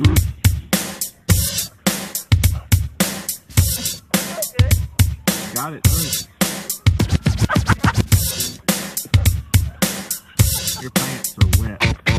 Got it. Your pants are wet.